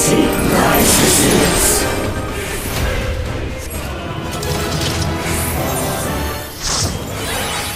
See.